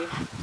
you.